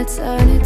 gonna turn it